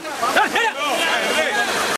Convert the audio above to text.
Good.